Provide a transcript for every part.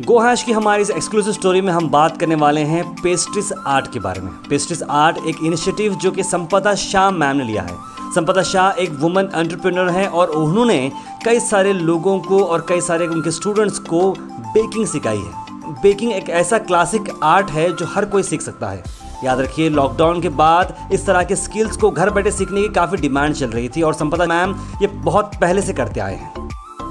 गोहाश की हमारी इस एक्सक्लूसिव स्टोरी में हम बात करने वाले हैं पेस्ट्रिस आर्ट के बारे में। पेस्ट्रिस आर्ट एक इनिशिएटिव जो कि संपदा शाह मैम ने लिया है। संपदा शाह एक वुमन एंटरप्रेन्योर हैं और उन्होंने कई सारे लोगों को और कई सारे उनके स्टूडेंट्स को बेकिंग सिखाई है। बेकिंग एक ऐसा क्लासिक आर्ट है जो हर कोई सीख सकता है। याद रखिए लॉकडाउन के बाद इस तरह के स्किल्स को घर बैठे सीखने की काफ़ी डिमांड चल रही थी और संपदा मैम ये बहुत पहले से करते आए हैं।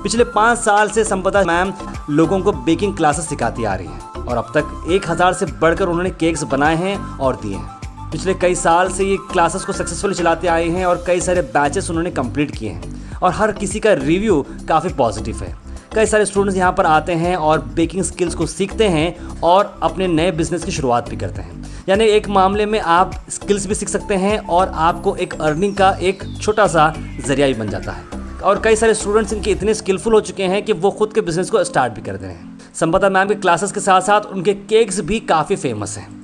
पिछले पाँच साल से संपदा मैम लोगों को बेकिंग क्लासेस सिखाती आ रही हैं और अब तक एक हज़ार से बढ़कर उन्होंने केक्स बनाए हैं और दिए हैं। पिछले कई साल से ये क्लासेस को सक्सेसफुली चलाते आए हैं और कई सारे बैचेस उन्होंने कंप्लीट किए हैं। और हर किसी का रिव्यू काफ़ी पॉजिटिव है। कई सारे स्टूडेंट्स यहाँ पर आते हैं और बेकिंग स्किल्स को सीखते हैं और अपने नए बिज़नेस की शुरुआत भी करते हैं। यानी एक मामले में आप स्किल्स भी सीख सकते हैं और आपको एक अर्निंग का एक छोटा सा ज़रिया भी बन जाता है। और कई सारे स्टूडेंट्स इनके इतने स्किलफुल हो चुके हैं कि वो खुद के बिज़नेस को स्टार्ट भी कर दे रहे हैं। संपदा मैम के क्लासेस के साथ साथ उनके केक्स भी काफ़ी फ़ेमस हैं।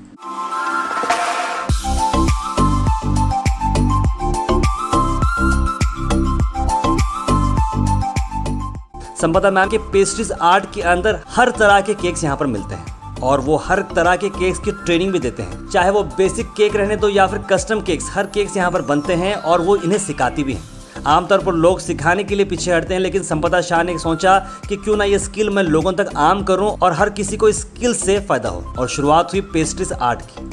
संपदा मैम के पेस्ट्रीज आर्ट के अंदर हर तरह के केक्स यहाँ पर मिलते हैं और वो हर तरह के केक्स की ट्रेनिंग भी देते हैं। चाहे वो बेसिक केक रहने दो या फिर कस्टम केक्स हर केक्स यहाँ पर बनते हैं और वो इन्हें सिखाती भी हैं। आमतौर पर लोग सिखाने के लिए पीछे हटते हैं, लेकिन संपदा शाह ने सोचा कि क्यों ना ये स्किल मैं लोगों तक आम करूँ और हर किसी को इस स्किल से फ़ायदा हो। और शुरुआत हुई पेस्ट्रीज आर्ट की।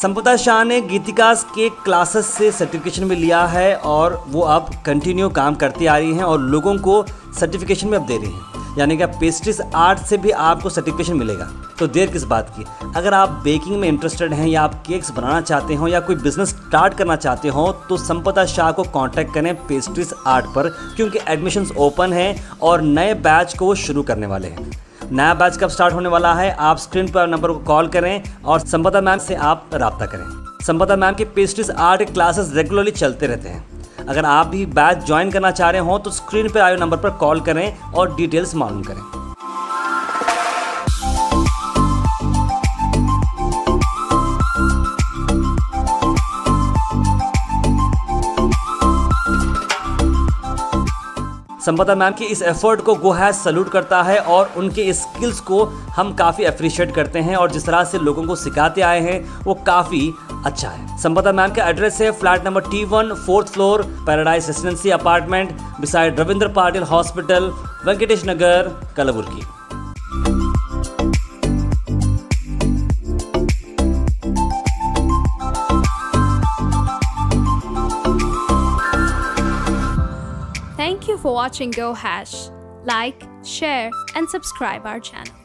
संपदा शाह ने गीतिकास के क्लासेस से सर्टिफिकेशन भी लिया है और वो अब कंटिन्यू काम करती आ रही हैं और लोगों को सर्टिफिकेशन भी अब दे रही हैं। यानी कि पेस्ट्रीज आर्ट से भी आपको सर्टिफिकेशन मिलेगा। तो देर किस बात की? अगर आप बेकिंग में इंटरेस्टेड हैं या आप केक्स बनाना चाहते हो या कोई बिज़नेस स्टार्ट करना चाहते हो तो संपदा शाह को कांटेक्ट करें पेस्ट्रीज आर्ट पर, क्योंकि एडमिशन्स ओपन हैं और नए बैच को वो शुरू करने वाले हैं। नया बैच कब स्टार्ट होने वाला है? आप स्क्रीन पर नंबर को कॉल करें और संपदा मैम से आप रबता करें। संपदा मैम के पेस्ट्रीज आर्ट क्लासेस रेगुलरली चलते रहते हैं। अगर आप भी बैच ज्वाइन करना चाह रहे हो तो स्क्रीन पर आए नंबर पर कॉल करें और डिटेल्स मालूम करें। संपदा मैम की इस एफर्ट को गो हैज़ सल्यूट करता है और उनके स्किल्स को हम काफ़ी अप्रिशिएट करते हैं और जिस तरह से लोगों को सिखाते आए हैं, वो काफ़ी अच्छा है संपदा मैम का एड्रेस है flat number T one fourth floor paradise residency apartment beside Ravindra Patil hospital Venkatesh Nagar Kalaburagi Thank you for watching Go Hash. Like, share, and subscribe our channel.